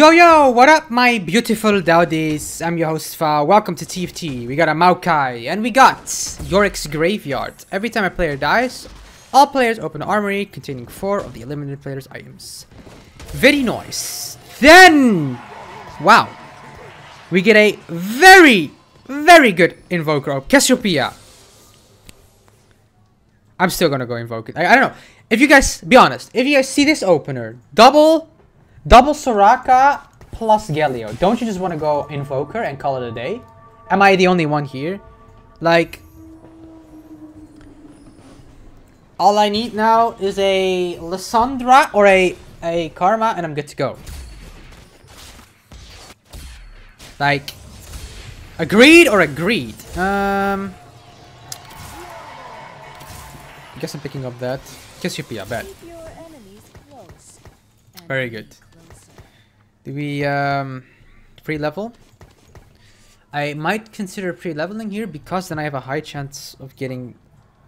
Yo yo, what up my beautiful dauwdies? I'm your host Fau. Welcome to TFT. We got a Maokai and we got Yorick's Graveyard. Every time a player dies, all players open an armory containing four of the eliminated player's items. Very nice. Then, wow, we get a very, very good Invoker Cassiopeia. I'm still gonna go invoke it. I, I don't know. If you guys, be honest, if you guys see this opener, double Double Soraka plus Galio. Don't you just want to go Invoker and call it a day? Am I the only one here? Like... All I need now is a Lissandra or a, a Karma and I'm good to go. Like... Agreed or agreed? Um... I guess I'm picking up that. Cassiopeia, bet. Very good. Do we um, pre-level? I might consider pre-leveling here because then I have a high chance of getting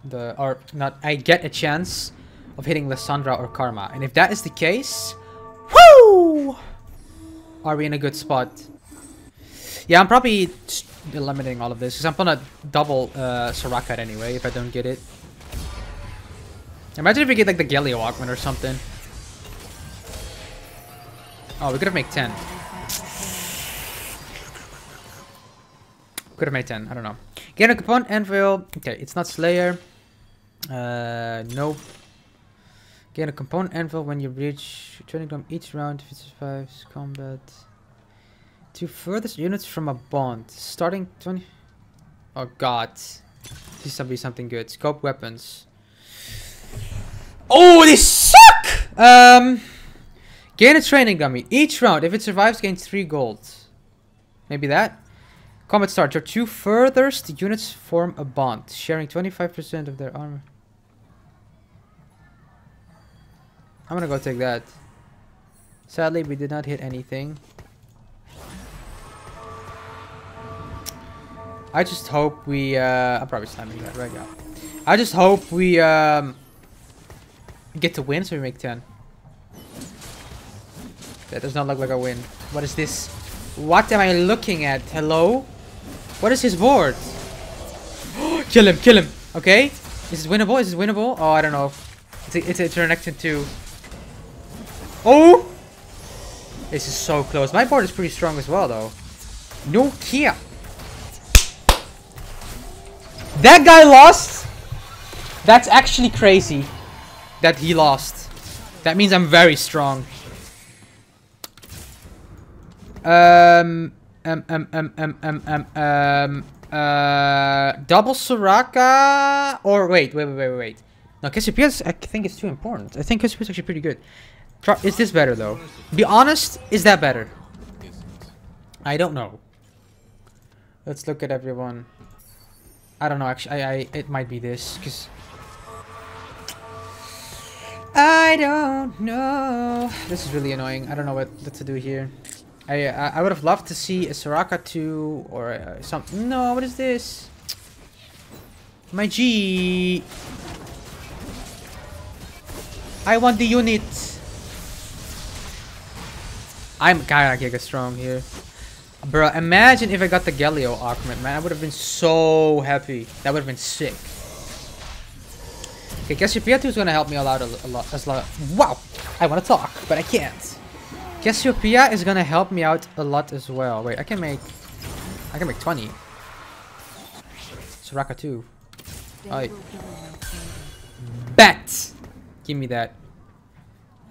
the or not I get a chance of hitting Lissandra or Karma. And if that is the case, whoo! Are we in a good spot? Yeah, I'm probably eliminating all of this because I'm gonna double uh, Soraka anyway if I don't get it. Imagine if we get like the Galio Augment or something. Oh, we could have made 10. Could have made 10. I don't know. Gain a component anvil. Okay, it's not Slayer. Uh, nope. Gain a component anvil when you reach training from each round if it survives combat. Two furthest units from a bond. Starting 20. Oh god. This is be something good. Scope weapons. Oh, they suck! Um. Gain a training dummy. Each round, if it survives, gains 3 gold. Maybe that? Combat start. Your two furthest units form a bond, sharing 25% of their armor. I'm gonna go take that. Sadly, we did not hit anything. I just hope we, uh, I'm probably slamming that right now. I just hope we, um, get to win so we make 10. That does not look like a win. What is this? What am I looking at? Hello? What is his board? kill him, kill him. Okay. Is this winnable? Is this winnable? Oh, I don't know. It's a, it's a turn action too. Oh! This is so close. My board is pretty strong as well, though. No Kia. That guy lost? That's actually crazy. That he lost. That means I'm very strong. Um, um, um, um, um, um, um, um, uh, double Soraka, or wait, wait, wait, wait, wait. No, Cassiopeia, I think it's too important. I think Cassiopeia is actually pretty good. Is this better though? Be honest, is that better? I don't know. Let's look at everyone. I don't know. Actually, I, I it might be this because I don't know. This is really annoying. I don't know what, what to do here. I I would have loved to see a Soraka 2 or uh, some. No, what is this? My G. I want the unit. I'm kinda giga strong here. Bro, imagine if I got the Galio augment, man. I would have been so happy. That would have been sick. Okay, Cassiopeia 2 is gonna help me a lot, a, a lot, as lot. Wow! I want to talk, but I can't. Cassiopeia is gonna help me out a lot as well. Wait, I can make... I can make 20. Soraka 2. Alright. Bet! Give me that.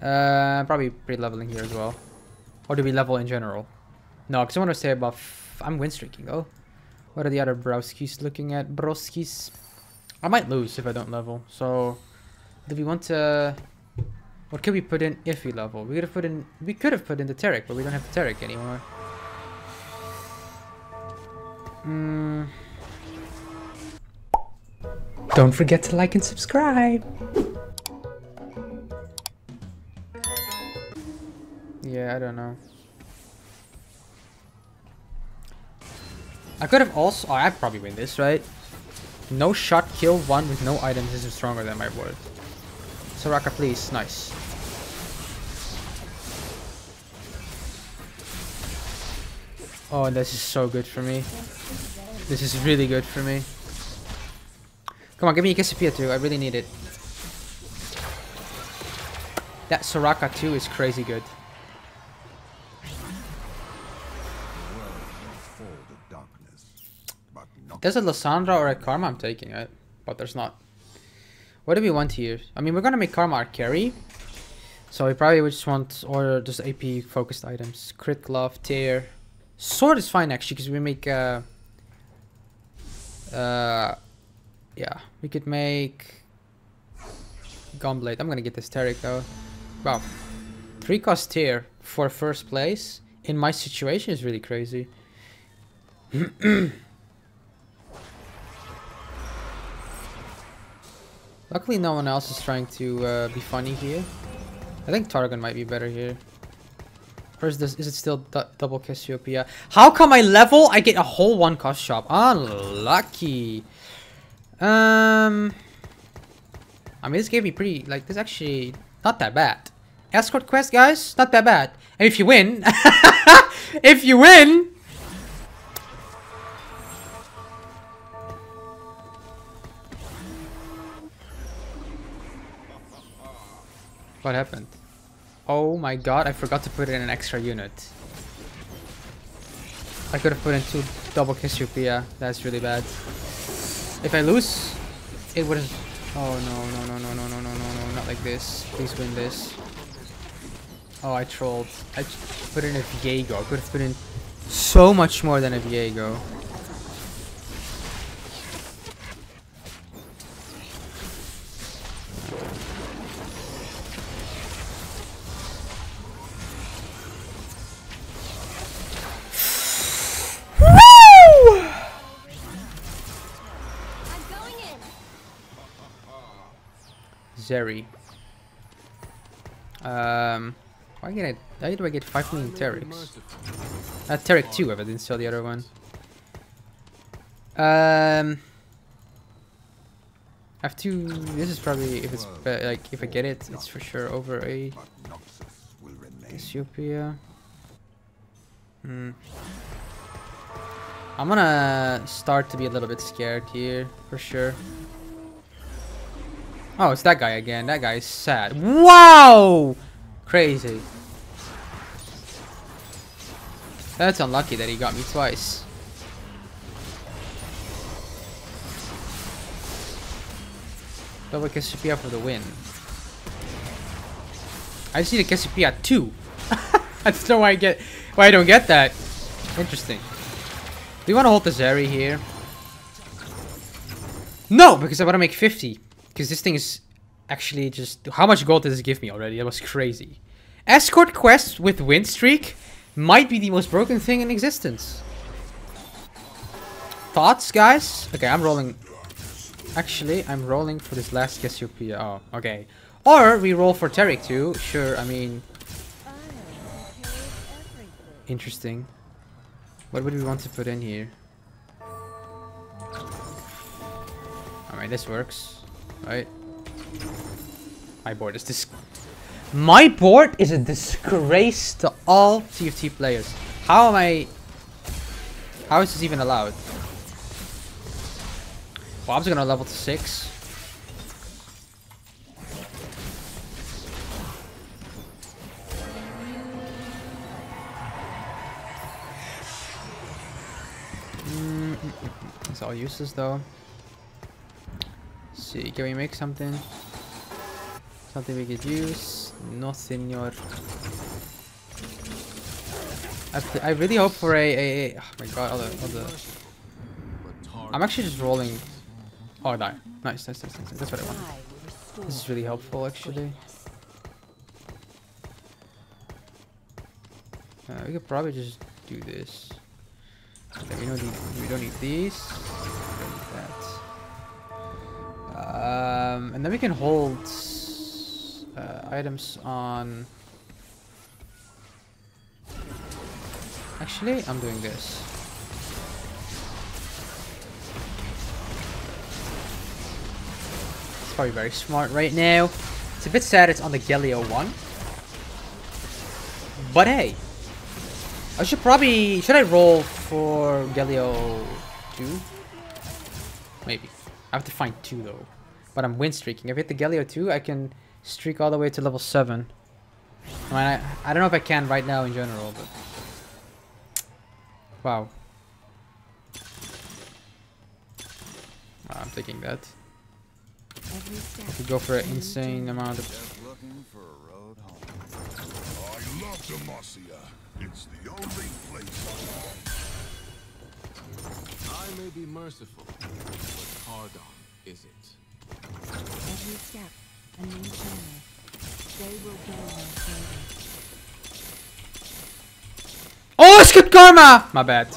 Uh, probably pre-leveling here as well. Or do we level in general? No, because I want to stay above... I'm win streaking though. What are the other browskis looking at? Broskis? I might lose if I don't level. So, do we want to... What could we put in if we level? We could have put in we could have put in the Taric, but we don't have the Taric anymore. Mm. Don't forget to like and subscribe. Yeah, I don't know. I could have also... Oh, I'd probably win this, right? No shot kill one with no items is stronger than my word. Soraka, please. Nice. Oh, this is so good for me. This is really good for me. Come on, give me a Cassiopeia too. I really need it. That Soraka too is crazy good. There's a Lissandra or a Karma I'm taking it, but there's not. What do we want here? I mean, we're gonna make Karma our carry. So we probably just want, or just AP focused items. Crit Glove, Tear. Sword is fine actually, because we make, uh, uh, yeah, we could make Gunblade. I'm gonna get this Taric though. Wow. 3 cost Tear for first place in my situation is really crazy. Luckily no one else is trying to uh, be funny here. I think Targon might be better here. Or is this is it still double Cassiopeia? How come I level? I get a whole one cost shop. Unlucky. Um I mean this gave me pretty like this actually not that bad. Escort quest guys, not that bad. And if you win if you win What happened? Oh my god, I forgot to put in an extra unit. I could have put in two double Cassiopeia. That's really bad. If I lose, it would have... Oh no, no, no, no, no, no, no, no, no, not like this. Please win this. Oh, I trolled. I put in a Viego. I could have put in so much more than a Viego. Zeri. Um, why get I? Why do I get five million Tarics? Uh, Taric two, if I didn't sell the other one. Um, I have to. This is probably if it's like if I get it, it's for sure over a Cassiopeia. Hmm. I'm gonna start to be a little bit scared here for sure. Oh, it's that guy again. That guy is sad. Wow! Crazy. That's unlucky that he got me twice. Double Cassiopeia for the win. I need a Cassiopeia 2. I just know why I get why I don't get that. Interesting. Do you want to hold the Zeri here? No, because I want to make 50. Because this thing is actually just... How much gold does it give me already? That was crazy. Escort quest with win streak might be the most broken thing in existence. Thoughts, guys? Okay, I'm rolling... Actually, I'm rolling for this last Cassiopeia. Oh, okay. Or we roll for Taric too. Sure, I mean... Interesting. What would we want to put in here? Alright, this works. Right? My board is this. My board is a disgrace to all TFT players. How am I... How is this even allowed? Bob's gonna level to 6. Mm -mm -mm. It's all useless though see, can we make something? Something we could use? No, senor. I, I really hope for a, a, oh my god, all the, all the... I'm actually just rolling... Oh, die. Nice, nice, nice, nice. That's what I want. This is really helpful, actually. Uh, we could probably just do this. Okay, we don't need, we don't need these. And then we can hold uh, items on... Actually, I'm doing this. It's probably very smart right now. It's a bit sad it's on the Galio one. But hey, I should probably... Should I roll for Galio 2? Maybe. I have to find 2 though. But I'm win streaking. If I hit the Galio 2, I can streak all the way to level 7. I mean, I, I don't know if I can right now in general, but... Wow. Ah, I'm taking that. I could go for an insane amount of... I love Demacia. It's the only place I may be merciful, but Cardon isn't. Every step, a new journey. They will go no further. Oh, I skipped Karma! My bad.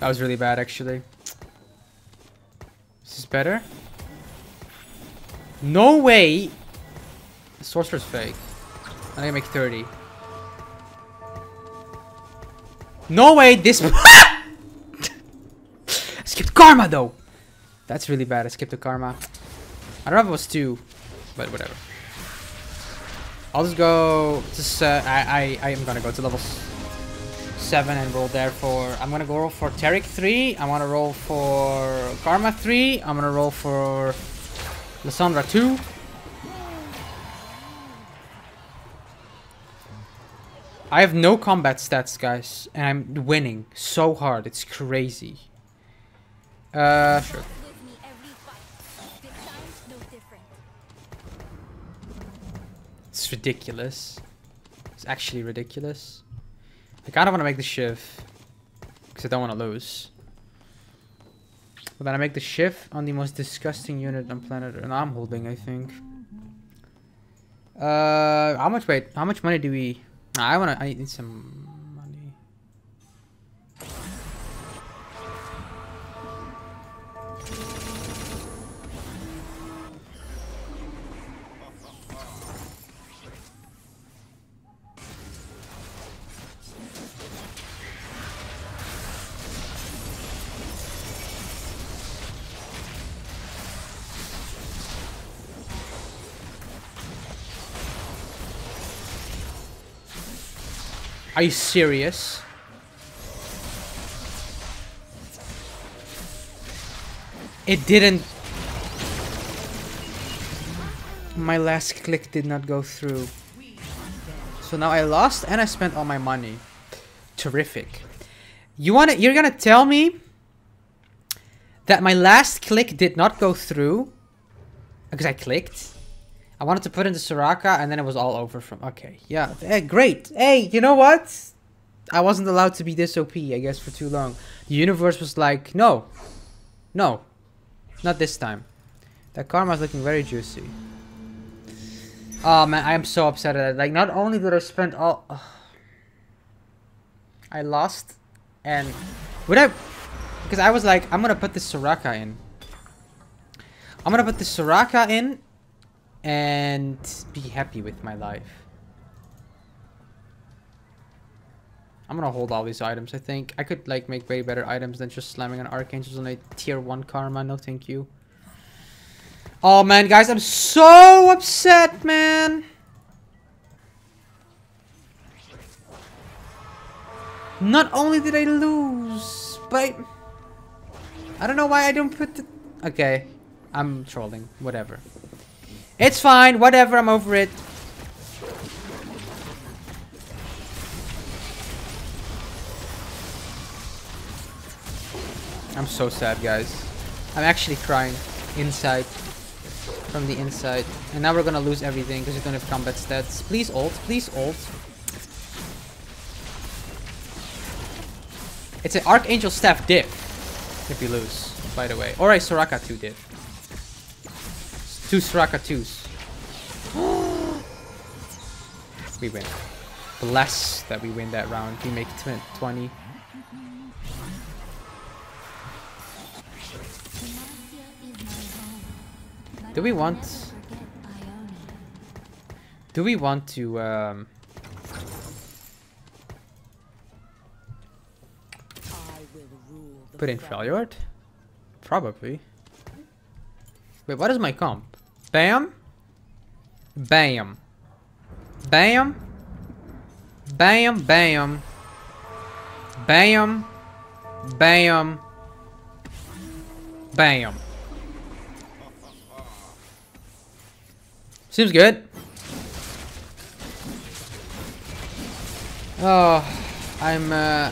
That was really bad, actually. This is better. No way! The sorcerer's fake. I'm gonna make 30. No way, this- I skipped Karma, though! That's really bad, I skipped the Karma. I don't know if it was 2, but whatever. I'll just go to uh, I, I I am gonna go to level seven and roll there for I'm gonna go roll for Taric three. I wanna roll for Karma three. I'm gonna roll for Lissandra two. I have no combat stats, guys, and I'm winning so hard. It's crazy. Uh, sure. It's ridiculous. It's actually ridiculous. I kind of want to make the shift. Because I don't want to lose. But then I make the shift on the most disgusting unit on planet and I'm holding, I think. Uh, how much, wait, how much money do we... I want to, I need some Are you serious? It didn't... My last click did not go through. So now I lost and I spent all my money. Terrific. You wanna you're gonna tell me that my last click did not go through because I clicked I wanted to put into Soraka and then it was all over from... Okay, yeah. Hey, great. Hey, you know what? I wasn't allowed to be this OP, I guess, for too long. The universe was like, no. No. Not this time. That karma's looking very juicy. Oh, man, I am so upset at that. Like, not only did I spend all... I lost. And... Would I... Because I was like, I'm gonna put this Soraka in. I'm gonna put the Soraka in and be happy with my life. I'm gonna hold all these items, I think. I could like make way better items than just slamming an Archangels on a tier 1 karma. No thank you. Oh man, guys, I'm so upset, man. Not only did I lose, but I don't know why I don't put the... Okay, I'm trolling. Whatever. It's fine. Whatever. I'm over it. I'm so sad, guys. I'm actually crying inside. From the inside. And now we're gonna lose everything because we don't have combat stats. Please ult. Please ult. It's an Archangel Staff diff. If we lose, by the way. Or a Soraka 2 diff. Two Soraka 2s. we win. Bless that we win that round. We make 20. Do we want... Do we want to... Um, put in Freljord? Probably. Wait, what is my comp? Bam. Bam. Bam. Bam, bam. Bam. Bam. Bam. Seems good. Oh, I'm, uh...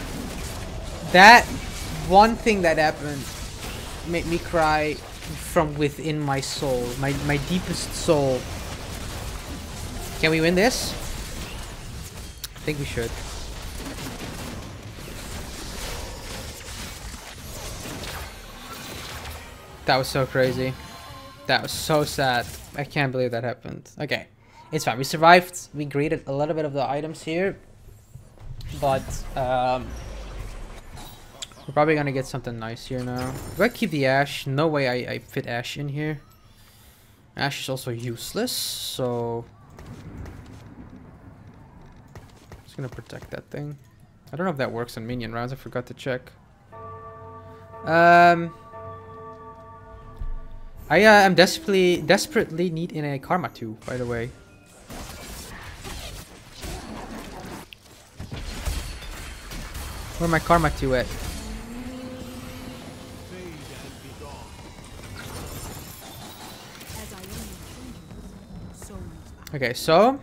That one thing that happened made me cry from within my soul. My, my deepest soul. Can we win this? I think we should. That was so crazy. That was so sad. I can't believe that happened. Okay. It's fine. We survived. We graded a little bit of the items here. But, um... We're probably gonna get something nice here now. Do I keep the Ashe? No way I, I fit Ashe in here. Ashe is also useless, so... I'm just gonna protect that thing. I don't know if that works on minion rounds. I forgot to check. Um... I uh, am desperately desperately need in a Karma 2, by the way. Where my Karma 2 at? Okay, so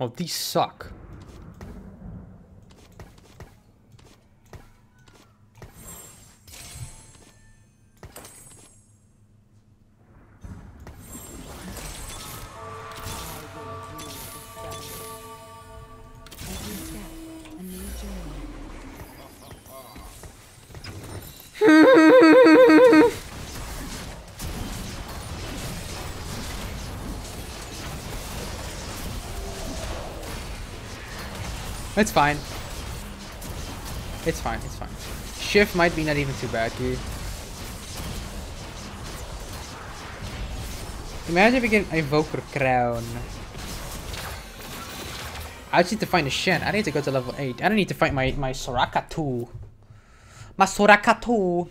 Oh, these suck. It's fine. It's fine, it's fine. Shift might be not even too bad here. Imagine if we can invoke for crown. I just need to find a Shen. I need to go to level 8. I don't need to fight my, my Soraka 2. My Soraka 2.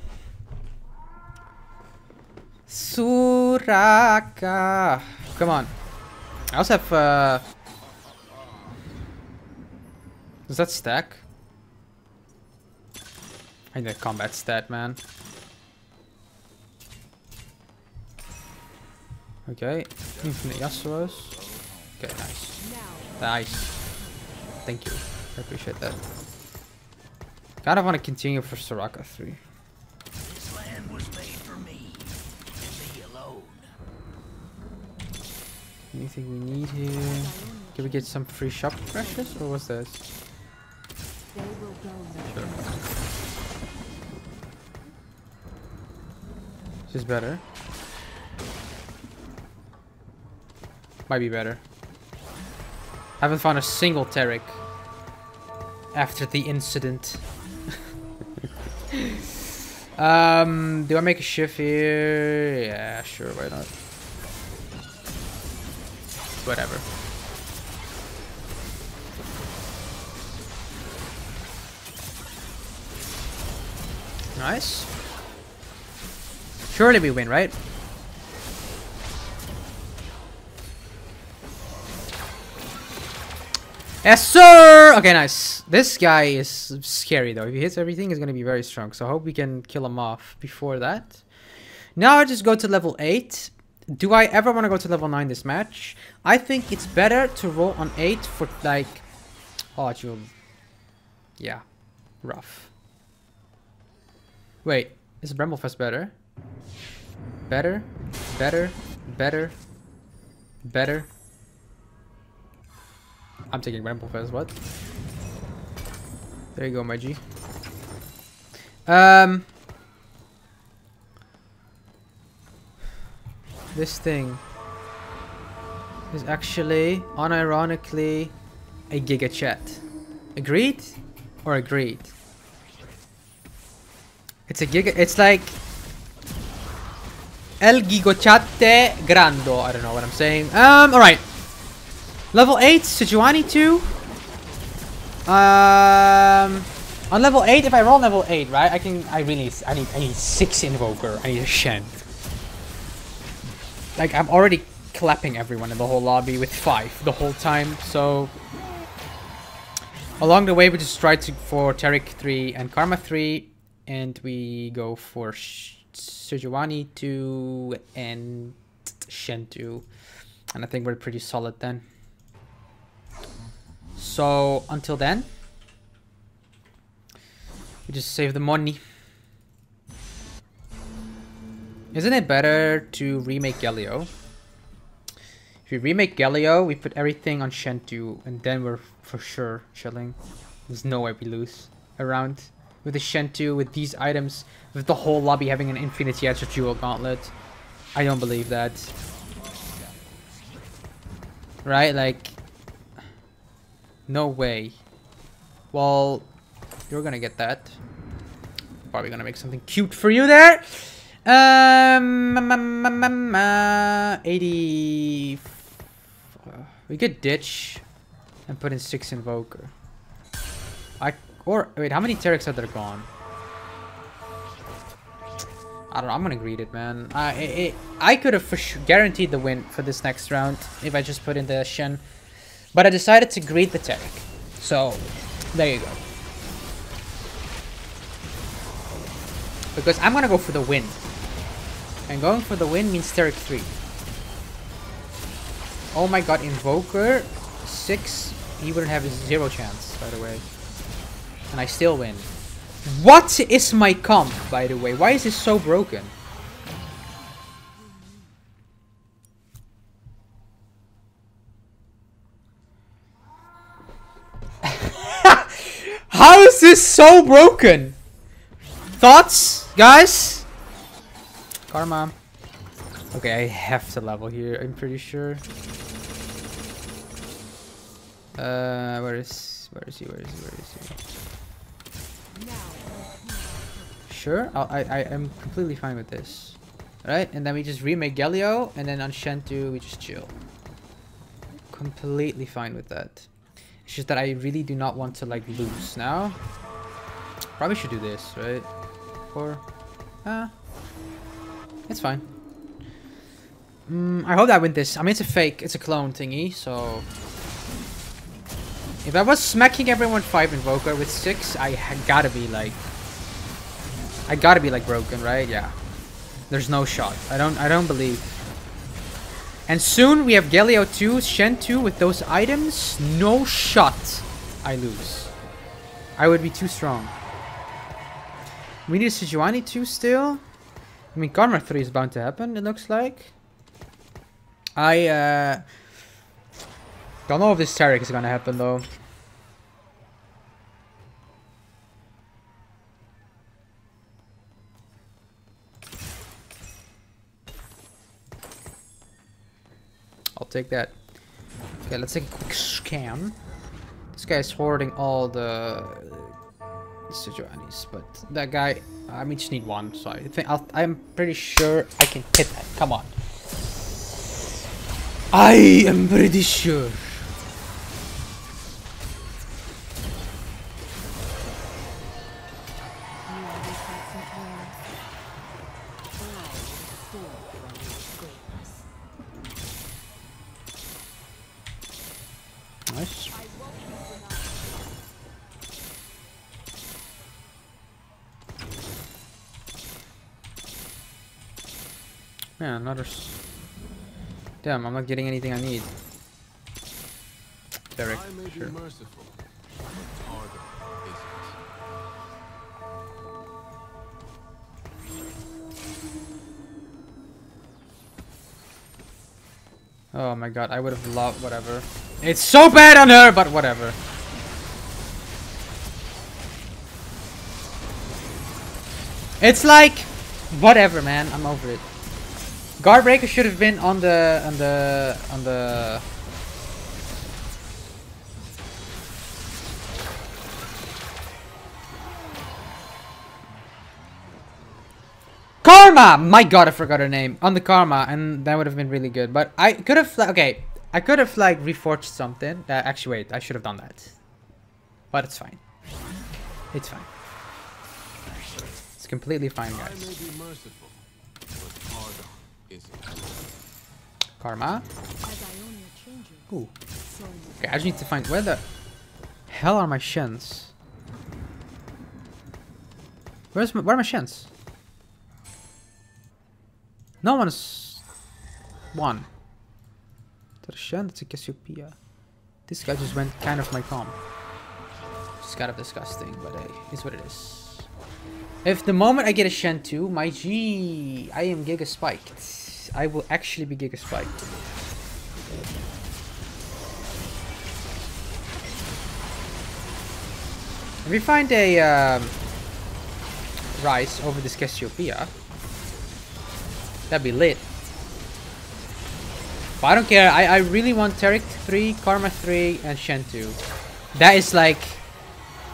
Soraka. Come on. I also have uh, does that stack? I need a combat stat, man. Okay, infinite Yasuo's. Okay, nice. Nice. Thank you. I appreciate that. Kind of want to continue for Soraka 3. This land was made for me. Me alone. Anything we need here? Can we get some free shop precious or what's this? Sure. This is better. Might be better. Haven't found a single Taric after the incident. um, do I make a shift here? Yeah, sure, why not? Whatever. Nice. Surely we win, right? Yes, sir! Okay, nice. This guy is scary, though. If he hits everything, he's going to be very strong. So I hope we can kill him off before that. Now I just go to level 8. Do I ever want to go to level 9 this match? I think it's better to roll on 8 for, like... Oh, you... Yeah. Rough. Wait, is Bramble Vest better? Better? Better? Better? Better? I'm taking Bramble Vest, what? There you go, my G. Um... This thing is actually, unironically, a Giga Chat. Agreed? Or agreed? It's a giga. It's like El Gigochate Grando. I don't know what I'm saying. Um, alright. Level 8, Sejuani 2. Um, On level 8, if I roll level 8, right, I can, I really, I need, I need 6 Invoker, I need a Shen. Like, I'm already clapping everyone in the whole lobby with 5 the whole time, so... Along the way, we just try to for Taric 3 and Karma 3, and we go for Sejuani 2 and Shen 2. And I think we're pretty solid then. So, until then, we just save the money. Isn't it better to remake Galio? If we remake Galio, we put everything on Shen2, and then we're for sure chilling. There's no way we lose around with the Shen2, with these items, with the whole lobby having an Infinity Edge Jewel Gauntlet. I don't believe that. Right? Like, no way. Well, you're gonna get that. Probably gonna make something cute for you there. Um, uh, 80. We could ditch and put in six invoker. I or wait, how many Tarics are there gone? I don't know. I'm gonna greet it, man. I it, I could have sure guaranteed the win for this next round if I just put in the Shen, but I decided to greet the Taric. So there you go. Because I'm gonna go for the win. And going for the win means Taric 3. Oh my god, Invoker 6. He wouldn't have zero chance, by the way. And I still win. What is my comp, by the way? Why is this so broken? How is this so broken? Thoughts, guys? Karma. Okay, I have to level here, I'm pretty sure. Uh, where is, where is he, where is he, where is he? Sure, I, I am completely fine with this. Alright, and then we just remake Galio, and then on Shen 2, we just chill. Completely fine with that. It's just that I really do not want to, like, lose now. Probably should do this, right? Or, ah, it's fine. Mm, I hope I win this. I mean, it's a fake. It's a clone thingy, so... If I was smacking everyone 5 Invoker with 6, I gotta be like... I gotta be like broken, right? Yeah. There's no shot. I don't I don't believe. And soon we have Galio 2, Shen 2 with those items. No shot I lose. I would be too strong. We need Sejuani 2 still. I mean, Karma 3 is bound to happen, it looks like. I, uh... Don't know if this Taric is gonna happen, though. I'll take that. Okay, let's take a quick scan. This guy is hoarding all uh, the Sejuanis, but that guy, I mean, just need one, so I think I'll, I'm pretty sure I can hit that. Come on. I am pretty sure. Yeah, another... Damn, I'm not getting anything I need. Taric, sure. Oh my god, I would have loved whatever. It's so bad on her, but whatever. It's like, whatever, man. I'm over it. Guardbreaker should have been on the on the on the Karma! My god, I forgot her name. On the Karma, and that would have been really good. But I could have, okay, I could have, like, reforged something. Uh, actually, wait, I should have done that. But it's fine. It's fine. It's completely fine, guys. Be merciful, but pardon isn't. Karma. Ooh. Okay, I just need to find where the hell are my Shens? Where's my, where are my Shens? No one's one. Is that a shen? That's a Cassiopeia. This guy just went kind of my calm. It's kind of disgusting, but hey, it's what it is. If the moment I get a Shen 2, my G, I am Giga Spiked. I will actually be Giga Spiked. If we find a um, Ryze over this Cassiopeia, that'd be lit. But I don't care. I, I really want Taric 3, Karma 3, and Shen 2. That is like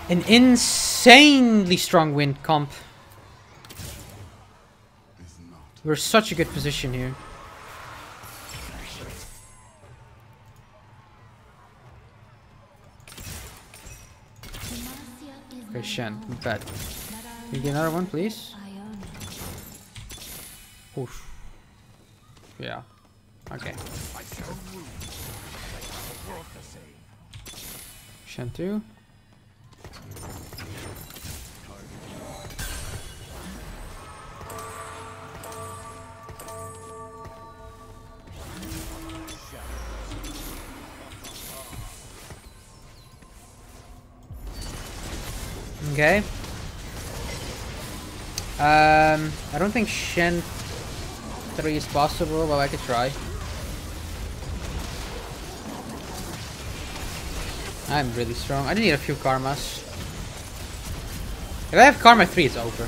an insanely strong wind comp. We're such a good position here. Okay, Shen, bad. Can you get another one, please? Oof. Yeah. Okay. Shen 2. Okay. Um, I don't think Shen 3 is possible, but I could try. I'm really strong. I need a few karmas. If I have karma 3, it's over.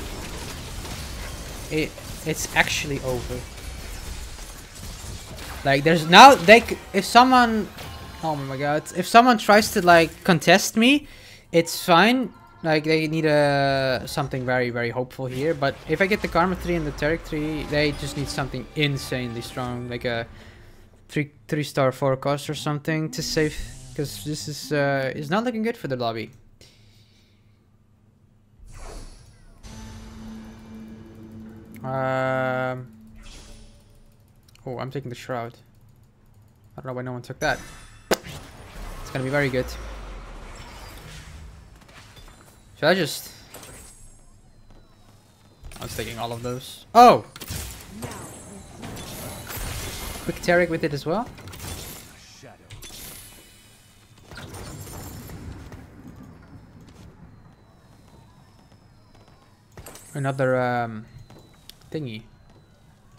It, it's actually over. Like, there's now, they, if someone, oh my god, if someone tries to, like, contest me, it's fine. Like, they need a, something very, very hopeful here. But if I get the Karma 3 and the Taric 3, they just need something insanely strong. Like a 3, three star forecast or something to save. Because this is, uh, is not looking good for the lobby. Um. Oh, I'm taking the shroud. I don't know why no one took that. It's gonna be very good. Should I just... I was taking all of those. Oh! Quick Taric with it as well? Another um, thingy.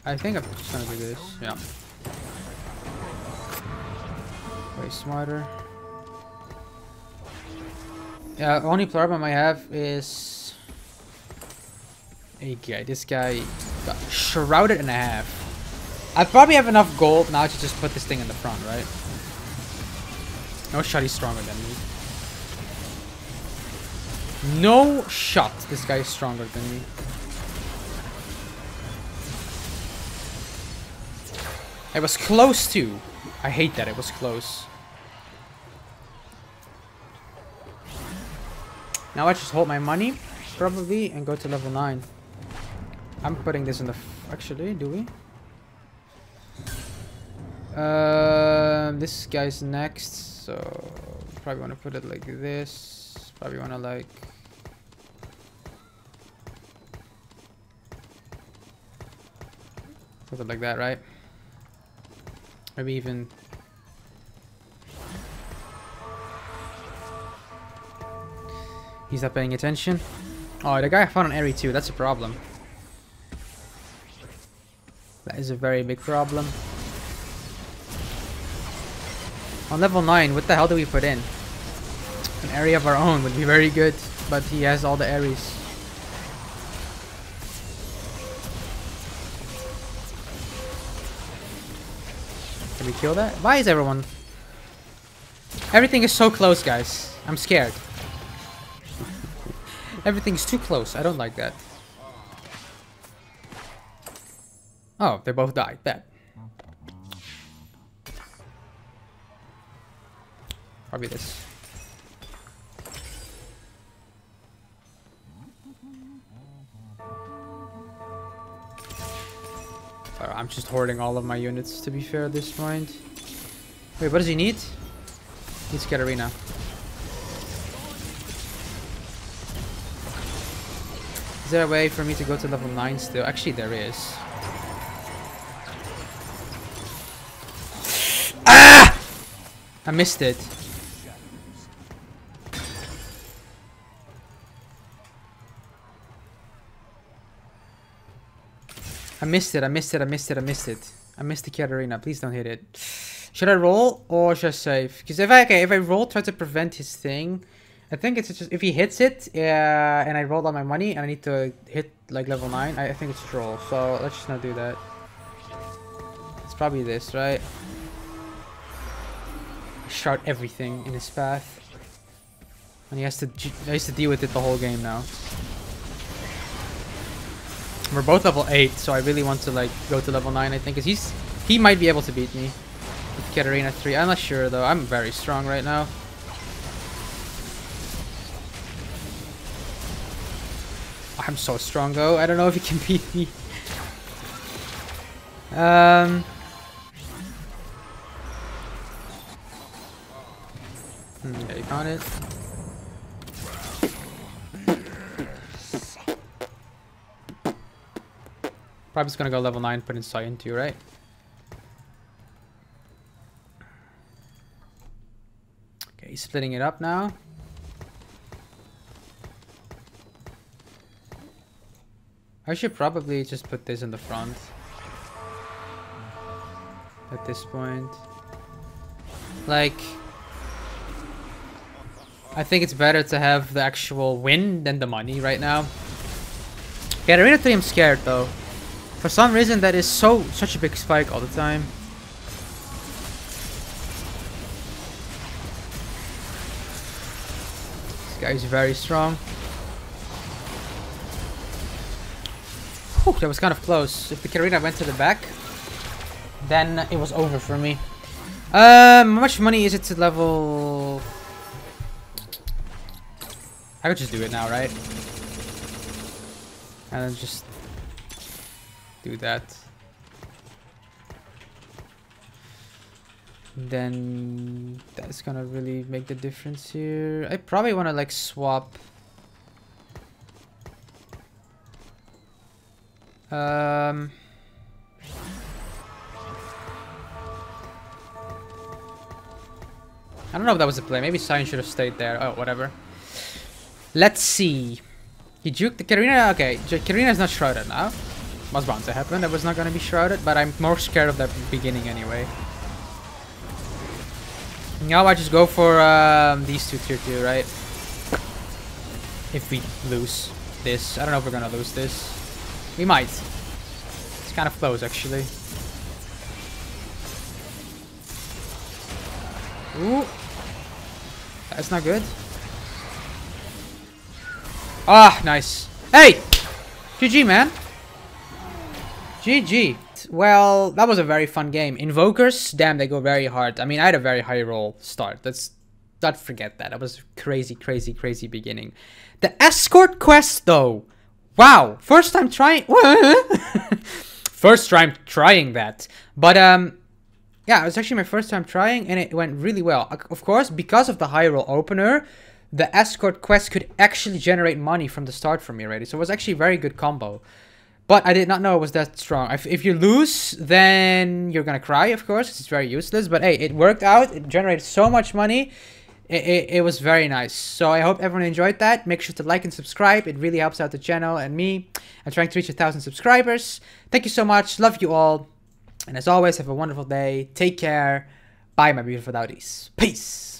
I think I'm just gonna do this. Yeah. Way smarter. Yeah, only problem I have is a guy. This guy got shrouded and a half. I probably have enough gold now to just put this thing in the front, right? No shot, he's stronger than me. No shot, this guy is stronger than me. I was close to. I hate that it was close. Now I just hold my money, probably, and go to level 9. I'm putting this in the... Actually, do we? Uh, this guy's next, so probably want to put it like this. Probably want to like... It like that, right? Maybe even... He's not paying attention. Oh, the guy found an Ahri too. That's a problem. That is a very big problem. On level 9, what the hell do we put in? An Ahri of our own would be very good, but he has all the Ahris. Can we kill that? Why is everyone... Everything is so close, guys. I'm scared. Everything's too close. I don't like that. Oh, they both died. Bad. Probably this. I'm just hoarding all of my units, to be fair, at this point. Wait, what does he need? He needs Katarina. Is there a way for me to go to level 9 still? Actually, there is. Ah! I missed it. I missed it, I missed it, I missed it, I missed it. I missed the Katarina. Please don't hit it. Should I roll or should I save? Because if I okay, if I roll, try to prevent his thing. I think it's just if he hits it, uh, and I rolled all my money, and I need to hit like level nine. I, I think it's just roll. So let's just not do that. It's probably this, right? Shard everything in his path, and he has to he has to deal with it the whole game now. We're both level 8, so I really want to like go to level 9, I think, because he's he might be able to beat me with Katarina 3. I'm not sure, though. I'm very strong right now. I'm so strong, though. I don't know if he can beat me. Um... Hmm, yeah, you found it. Probably just gonna go level 9, put in Sion too, right? Okay, he's splitting it up now. I should probably just put this in the front. At this point. Like... I think it's better to have the actual win than the money right now. Yeah, Arena 3 I'm scared though. For some reason that is so such a big spike all the time. This guy is very strong. Whew, that was kind of close. If the Katarina went to the back, then it was over for me. Um, how much money is it to level... I could just do it now, right? And then just do that. Then that's gonna really make the difference here. I probably want to like swap. Um. I don't know if that was a play. Maybe Sion should have stayed there. Oh, whatever. Let's see. He juked the Katarina. Okay, is not shrouded now was bound to happen. That was not going to be shrouded, but I'm more scared of that beginning anyway. Now I just go for um, these two tier 2, right? If we lose this. I don't know if we're going to lose this. We might. It's kind of close, actually. Ooh. That's not good. Ah, nice. Hey! GG, man. GG. Well, that was a very fun game. Invokers, damn, they go very hard. I mean, I had a very high roll start. Let's not forget that. That was crazy, crazy, crazy beginning. The escort quest, though. Wow, first time trying. first time trying that. But um, yeah, it was actually my first time trying, and it went really well. Of course, because of the high roll opener, the escort quest could actually generate money from the start for me already. So it was actually a very good combo. But I did not know it was that strong. If, if you lose, then you're gonna cry, of course. It's very useless. But hey, it worked out. It generated so much money. It, it, it, was very nice. So I hope everyone enjoyed that. Make sure to like and subscribe. It really helps out the channel and me. I'm trying to reach a thousand subscribers. Thank you so much. Love you all. And as always, have a wonderful day. Take care. Bye, my beautiful dauwdies. Peace.